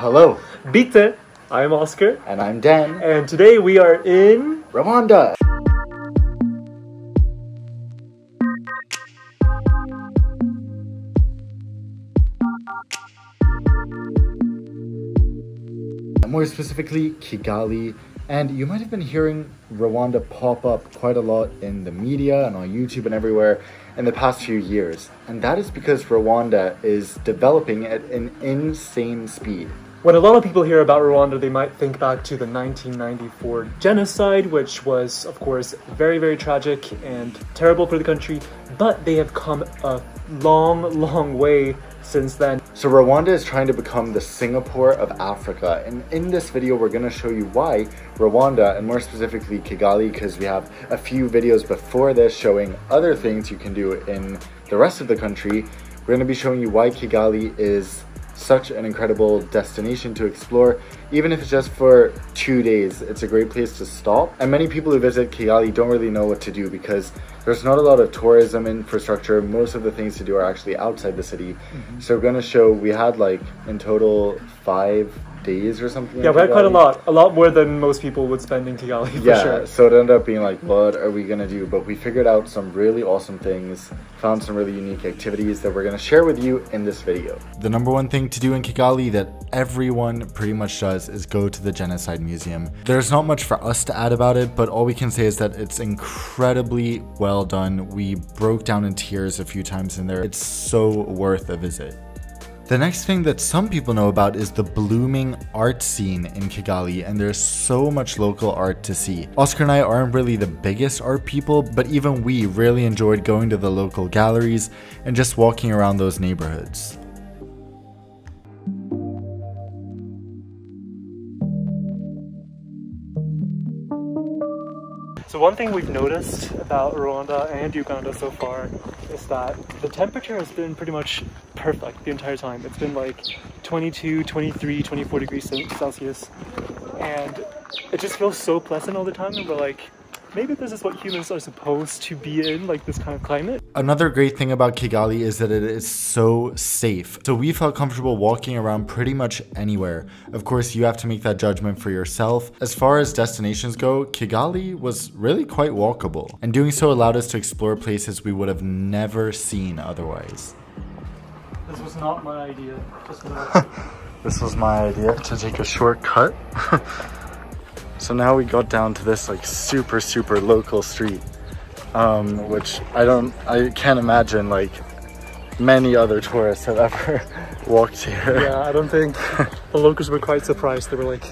Hello, Bite! I'm Oskar, and I'm Dan. and today we are in. Rwanda. More specifically, Kigali. And you might have been hearing Rwanda pop up quite a lot in the media and on YouTube and everywhere in the past few years. And that is because Rwanda is developing at an insane speed. When a lot of people hear about Rwanda, they might think back to the 1994 genocide, which was, of course, very, very tragic and terrible for the country. But they have come a long, long way since then. So Rwanda is trying to become the Singapore of Africa, and in this video we're going to show you why Rwanda, and more specifically Kigali, because we have a few videos before this showing other things you can do in the rest of the country. We're going to be showing you why Kigali is such an incredible destination to explore, even if it's just for two days. It's a great place to stop. And many people who visit Kigali don't really know what to do because there's not a lot of tourism infrastructure. Most of the things to do are actually outside the city. Mm-hmm. So we're gonna show we had like in total five days or something. Yeah, we had quite a lot, a lot more than most people would spend in Kigali. For yeah, sure. so it ended up being like, what are we gonna do? But we figured out some really awesome things, found some really unique activities that we're gonna share with you in this video. The number one thing to do in Kigali that everyone pretty much does is go to the Genocide Museum. There's not much for us to add about it, but all we can say is that it's incredibly well done. We broke down in tears a few times in there. It's so worth a visit. The next thing that some people know about is the blooming art scene in Kigali, and there's so much local art to see. Oskar and I aren't really the biggest art people, but even we really enjoyed going to the local galleries and just walking around those neighborhoods. So one thing we've noticed about Rwanda and Uganda so far is that the temperature has been pretty much perfect the entire time. It's been like 22, 23, 24 degrees Celsius. And it just feels so pleasant all the time and we're like, maybe this is what humans are supposed to be in, like this kind of climate. Another great thing about Kigali is that it is so safe. So we felt comfortable walking around pretty much anywhere. Of course, you have to make that judgment for yourself. As far as destinations go, Kigali was really quite walkable, and doing so allowed us to explore places we would have never seen otherwise. This was not my idea. this was my idea to take a shortcut. So now we got down to this like super, super local street, um, which I don't, I can't imagine like many other tourists have ever walked here. Yeah, I don't think the locals were quite surprised. They were like,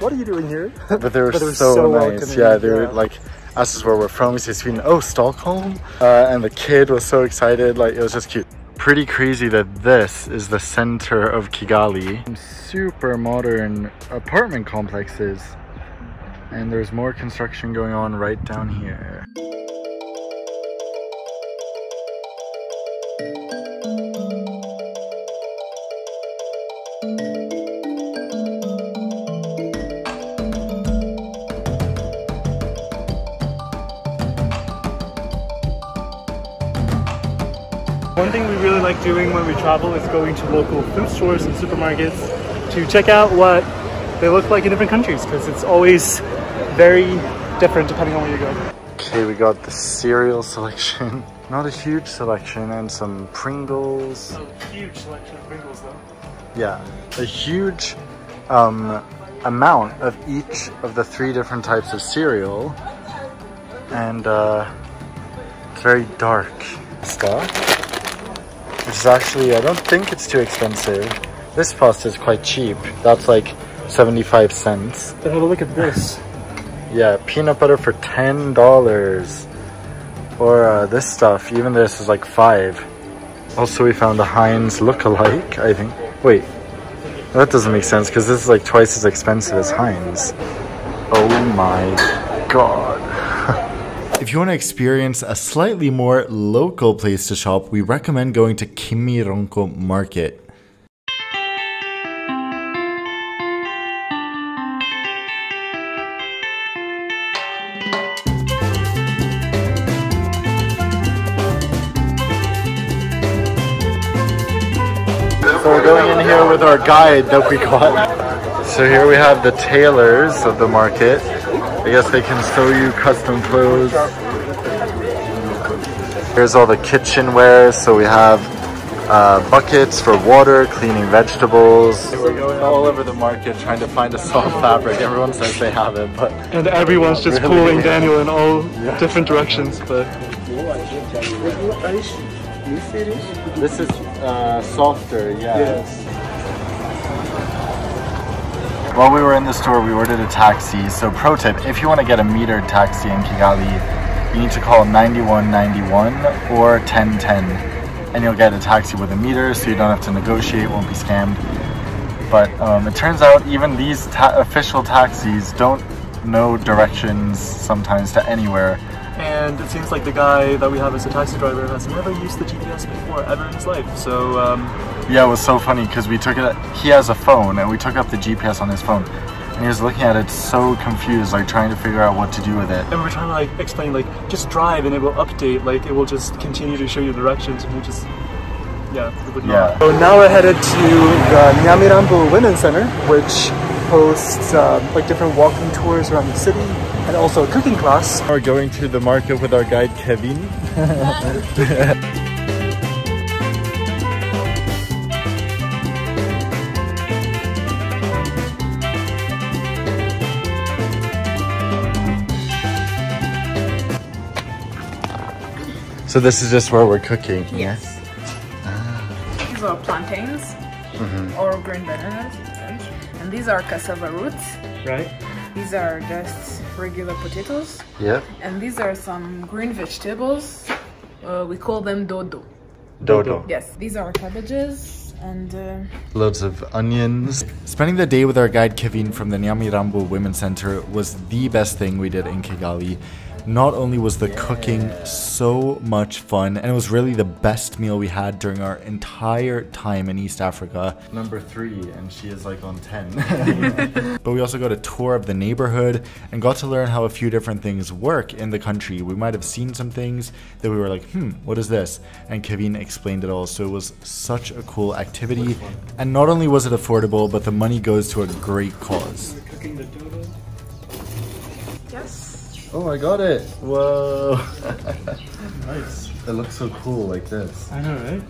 what are you doing here? But they were, but they were so, so, nice. Yeah, they yeah. were like, asked is where we're from. We say Sweden. Oh, Stockholm. Uh, and the kid was so excited. Like, it was just cute. Pretty crazy that this is the center of Kigali. Super modern apartment complexes and there's more construction going on right down here. One thing we really like doing when we travel is going to local food stores and supermarkets to check out what they look like in different countries because it's always very different depending on where you go. Okay, we got the cereal selection. Not a huge selection and some Pringles. A huge selection of Pringles though. Yeah, a huge um, amount of each of the three different types of cereal. And uh, it's very dark stuff. Which is actually, I don't think it's too expensive. This pasta is quite cheap. That's like 75 cents. But have a look at this. Yeah, peanut butter for ten dollars. Or uh, this stuff, even this is like five. Also, we found a Heinz look-alike. I think. Wait, that doesn't make sense because this is like twice as expensive as Heinz. Oh my god. if you want to experience a slightly more local place to shop, we recommend going to Kimironko Market. So we're going in here with our guide that we got. So here we have the tailors of the market. I guess they can sew you custom clothes. Here's all the kitchenware. So we have uh, buckets for water, cleaning vegetables. We're going all over the market trying to find a soft fabric. Everyone says they have it, but And everyone's just Really? pulling Daniel in all Yeah. different directions, but this is uh, softer. Yeah. While we were in the store, we ordered a taxi. So, pro tip: if you want to get a metered taxi in Kigali, you need to call 9191 or 1010, and you'll get a taxi with a meter, so you don't have to negotiate, won't be scammed. But um, it turns out even these ta- official taxis don't know directions sometimes to anywhere. And it seems like the guy that we have as a taxi driver has never used the GPS before ever in his life. So um, Yeah, it was so funny because we took it. He has a phone, and we took up the GPS on his phone, and he was looking at it so confused, like trying to figure out what to do with it. and we were trying to like explain like just drive and it will update, like it will just continue to show you directions and we just yeah, it would Yeah. So now we're headed to the Nyamirambo Women's Center, which hosts um, like different walking tours around the city and also a cooking class. We're going to the market with our guide Kevin. So this is just where we're cooking. Yes. These are plantains or green bananas, in French. and these are cassava roots. Right? These are just regular potatoes, Yep. and these are some green vegetables. Uh, we call them dodo. Dodo. Yes, these are cabbages and uh, Loads of onions. Spending the day with our guide Kevin from the Nyamirambo Women's Center was the best thing we did in Kigali. Not only was the cooking so much fun, and it was really the best meal we had during our entire time in East Africa. Number three, and she is like on 10. but we also got a tour of the neighborhood and got to learn how a few different things work in the country. We might have seen some things that we were like, hmm, what is this? And Kevin explained it all. So it was such a cool activity. And not only was it affordable, but the money goes to a great cause. Oh, I got it. Whoa. nice. It looks so cool like this. I know, right?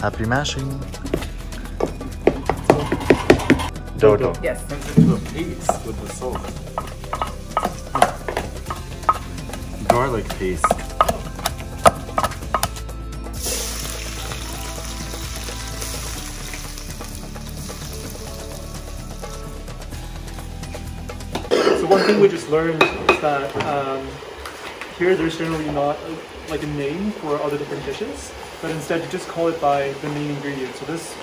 Happy mashing. Dodo. Yes. Turns into a paste with the salt. Garlic paste. One thing we just learned is that um, here there's generally not uh, like a name for all the different dishes, but instead you just call it by the main ingredient. So this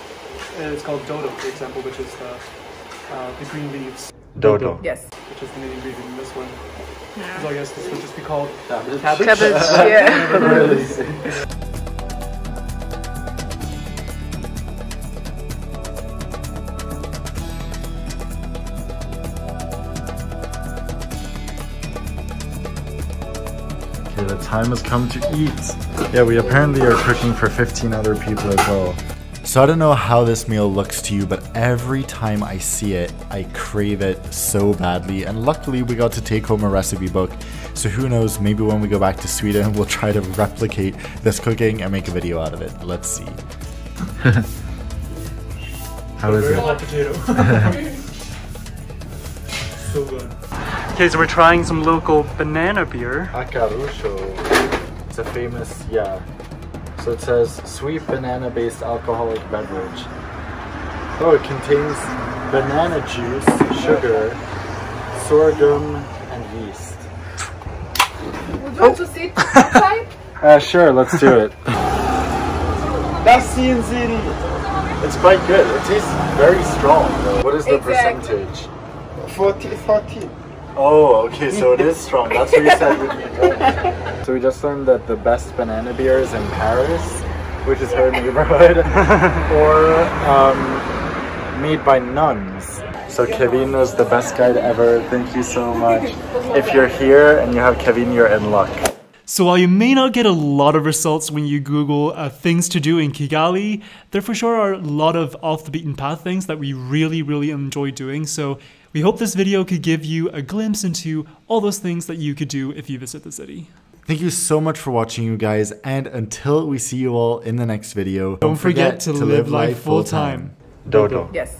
is called dodo, for example, which is the, uh, the green leaves. Dodo. Yes. Which is the main ingredient in this one. So I guess this would just be called Cabbage. cabbage. Cabbage. Yeah. time has come to eat. Yeah, we apparently are cooking for 15 other people as well. So I don't know how this meal looks to you, but every time I see it, I crave it so badly. And luckily, we got to take home a recipe book. So who knows, maybe when we go back to Sweden, we'll try to replicate this cooking and make a video out of it. Let's see. how is Very it? hot potato. so good. Okay, so we're trying some local banana beer. Acarusho. It's a famous, yeah. So it says sweet banana based alcoholic beverage. Oh, it contains banana juice, sugar, sorghum, and yeast. Would you want to sit outside? Uh, sure, let's do it. That's CNCD. It's quite good. It tastes very strong. Though. What is the Exactly. percentage? 40, 40. Oh, okay, so it is strong. That's what you said would be good. So we just learned that the best banana beer is in Paris, which is her neighborhood, or um, made by nuns. So Kevin was the best guide ever. Thank you so much. If you're here and you have Kevin, you're in luck. So while you may not get a lot of results when you Google uh, things to do in Kigali, there for sure are a lot of off the beaten path things that we really, really enjoy doing. So we hope this video could give you a glimpse into all those things that you could do if you visit the city. Thank you so much for watching, you guys. And until we see you all in the next video, Don't forget to live life full time. Dodo. Yes.